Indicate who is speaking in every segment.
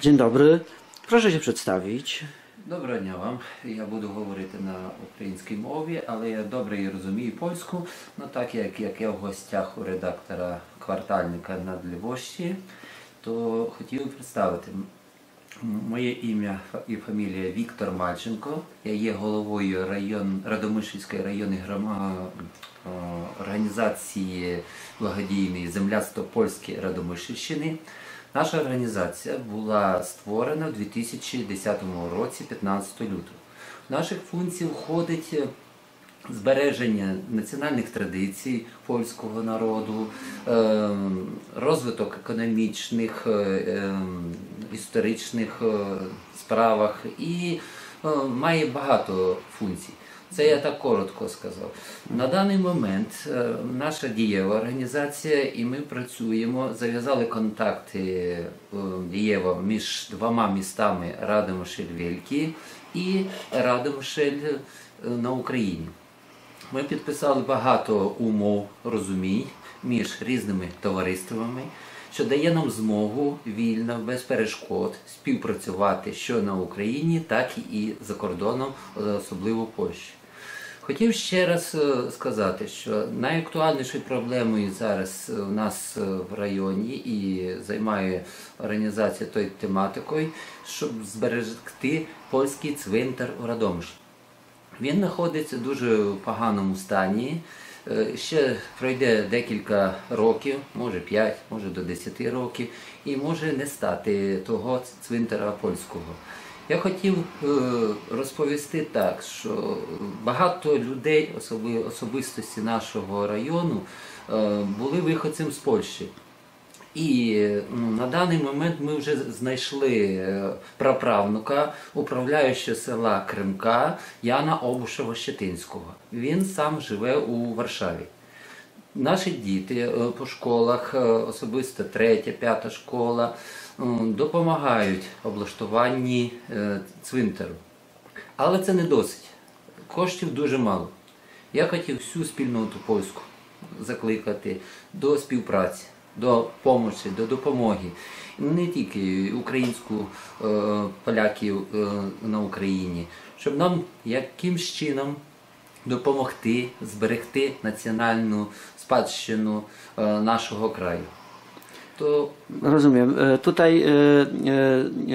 Speaker 1: Dzień dobry. Proszę się przedstawić.
Speaker 2: Доброго дня вам. Я буду говорити на українській мові, але я добре і розумію польську. Ну так як, як я в гостях у редактора квартальника на Львовщі, то хотів представити. Моє ім'я і фамілія Віктор Мальченко. Я є головою район, Радомишльської районної грома, е, організації благодійної Земляцтво Польське Радомишльщини. Наша організація була створена в 2010 році, 15 лютого. В наших функцій входить е, збереження національних традицій польського народу, ем, розвиток економічних, е, історичних е, справах і е, має багато функцій. Це я так коротко сказав. На даний момент е, наша дієва організація, і ми працюємо, зав'язали контакти е, дієво між двома містами Радомишль Велькі і Радомишль е, на Україні. Ми підписали багато умов розумінь між різними товариствами, що дає нам змогу вільно, без перешкод співпрацювати що на Україні, так і за кордоном, особливо Польщі. Хотів ще раз е, сказати, що найактуальнішою проблемою зараз у нас е, в районі і займає організація тою тематикою, щоб зберегти польський цвинтар у Радомишлі. Він знаходиться в дуже поганому стані. Е, Ще пройде декілька років, може 5, може до 10 років, і може не стати того цвинтара польського. Я хотів е, розповісти так, що багато людей, особистості нашого району, е, були виходцем з Польщі. І ну, на даний момент ми вже знайшли е, праправнука управляючого села Кримка Яна Обушева Щетинського. Він сам живе у Варшаві. Наші діти по школах, особисто третя, п'ята школа, допомагають облаштуванні е, цвинтару. Але це не досить. Коштів дуже мало. Я хотів всю спільноту польську закликати до співпраці, до помочі, до допомоги. Не тільки українську е, поляків е, на Україні, щоб нам якимсь чином допомогти зберегти національну спадщину нашого краю. То
Speaker 1: Rozumiem. E, Tutaj e,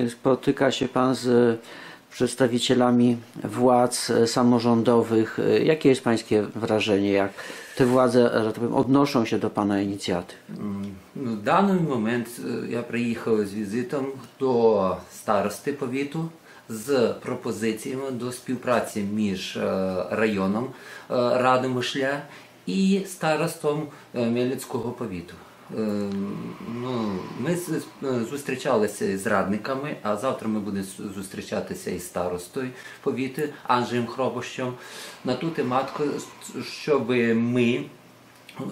Speaker 1: e, spotyka się Pan z e, przedstawicielami władz e, samorządowych. E, Jakie jest Pańskie wrażenie, jak te władze że tak powiem, odnoszą się do Pana inicjatyw?
Speaker 2: М, ну, В даний момент е, я приїхав з візитом до старости повіту з пропозиціями до співпраці між е, районом е, Радомишля і старостом е, Мельницького повіту. Е, Ну, ми зустрічалися з радниками, а завтра ми будемо зустрічатися із старостою повіту Анджеєм Хробощем на ту тематику, щоб ми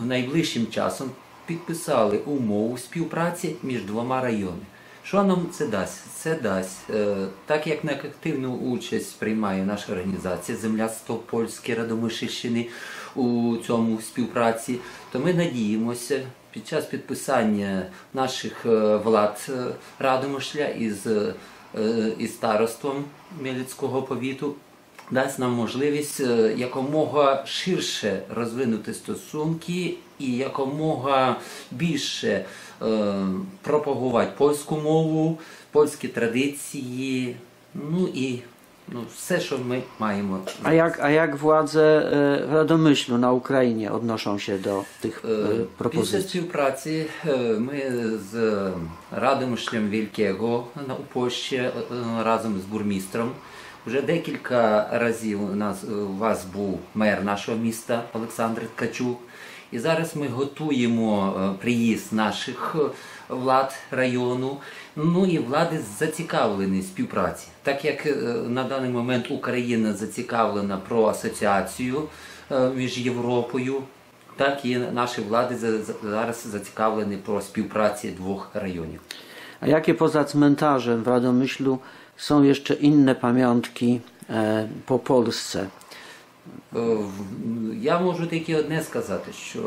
Speaker 2: найближчим часом підписали умову співпраці між двома районами. Що нам це дасть? Це дасть, е, так як на активну участь приймає наша організація Земляцтво Польське Радомишльщини у цьому співпраці, то ми надіємося під час підписання наших е, влад е, Радомишля із, е, із староством Міліцького повіту дасть нам можливість якомога ширше розвинути стосунки і якомога більше пропагувати польську мову, польські традиції, ну і ну, все, що ми маємо.
Speaker 1: A jak, a jak władze e, w Radomyślu na Ukrainie odnoszą się do tych
Speaker 2: Е,
Speaker 1: e,
Speaker 2: Після
Speaker 1: propozycji?
Speaker 2: співпраці е, ми з Радомишлем Вількего на- у Польщі е, разом з бурмістром. Вже декілька разів у нас е, у вас був мер нашого міста Олександр Ткачук. І зараз ми готуємо е, приїзд наших е, влад району. Ну і влади зацікавлені співпраці. Так як е, на даний момент Україна зацікавлена про асоціацію е, між Європою, так і наші влади за- за- зараз зацікавлені про співпраці двох районів.
Speaker 1: A jakie poza cmentarzem w Radomyślu są jeszcze inne pamiątki e, po Polsce?
Speaker 2: Е, Я можу тільки одне сказати, що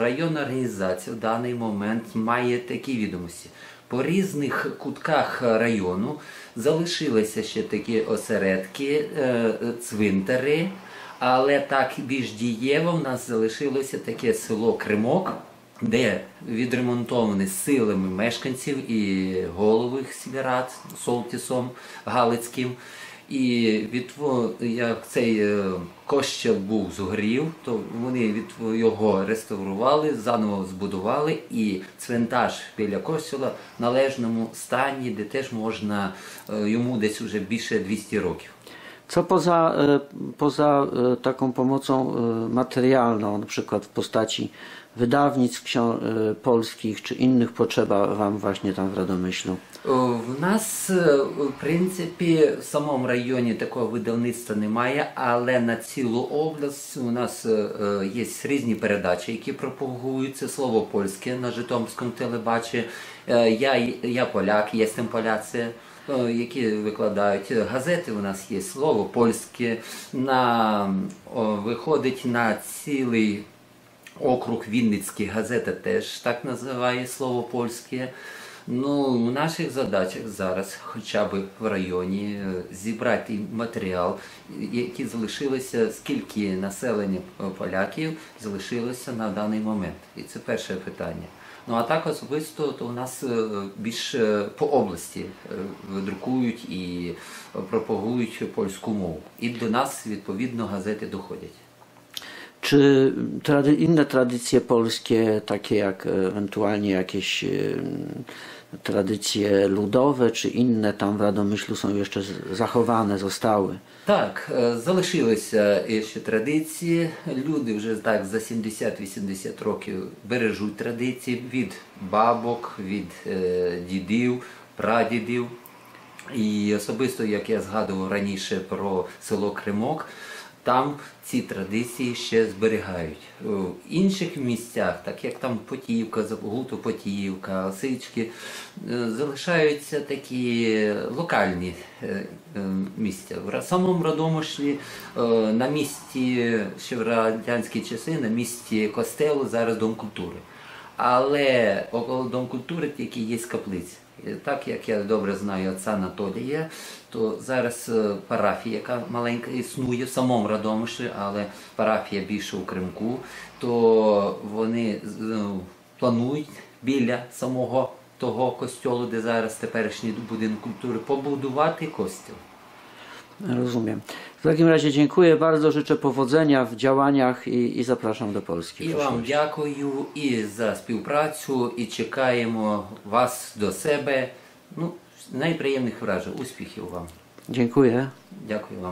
Speaker 2: районна організація в даний момент має такі відомості. По різних кутках району залишилися ще такі осередки, е, цвинтари, але так більш дієво в нас залишилося таке село Кримок, де відремонтовані силами мешканців і голови сільрад Солтісом Галицьким. І відво, як цей е, кощел був згорів, то вони від його реставрували, заново збудували, і цвинтаж біля костюла в належному стані, де теж можна е, йому десь вже більше 200 rokів.
Speaker 1: Co poza, poza taką pomocą materialną, na przykład w postaci wydawnictw polskich czy innych potrzeba Wam właśnie tam w Radomyślu?
Speaker 2: В нас, е, в принципі, в самому районі такого видавництва немає, але на цілу область у нас е, е, є різні передачі, які пропагуються слово польське на Житомирському телебаченні. Е, Я, я поляк, є поляці, е, які викладають газети. У нас є слово польське, на, виходить на цілий округ Вінницький газета теж так називає слово польське. Ну, в наших задачах зараз, хоча б в районі, е, зібрати матеріал, які залишилися, скільки населення е, поляків залишилося на даний момент. І це перше питання. Ну а так особисто, то у нас е, більше по області друкують і пропагують польську мову. І до нас відповідно газети доходять.
Speaker 1: Czy inne tradycje polskie, takie ewentualnie jakieś e, tradycje ludowe, czy inne tam w Radomyślu są jeszcze zachowane, zostały?
Speaker 2: Так, залишилися ще традиції. Люди вже так за 70-80 років бережуть традиції від бабок, від дідів, прадідів. І особисто, як я згадував раніше про село Кримок, там ці традиції ще зберігають. В інших місцях, так як там Потіївка, Гуто Потіївка, Осички, е, залишаються такі локальні е, е, місця. В самому Радомишлі е, на місці, ще в радянські часи, на місці костелу зараз Дом культури. Але около Дом культури тільки є каплиця. Так як я добре знаю отця Анатолія, то зараз е, парафія, яка маленька існує в самому Радомишлі, але парафія більше у Кримку, то вони ну, планують біля самого того костьолу, де зараз теперішній будинок культури, побудувати костіл.
Speaker 1: Rozumiem. W takim razie dziękuję bardzo, życzę powodzenia w działaniach i, i zapraszam do Polski. w
Speaker 2: І вам
Speaker 1: przyszłości.
Speaker 2: дякую і за співпрацю, і чекаємо вас до себе. Ну, найприємних вражень, успіхів вам.
Speaker 1: Dziękuję.
Speaker 2: Дякую вам.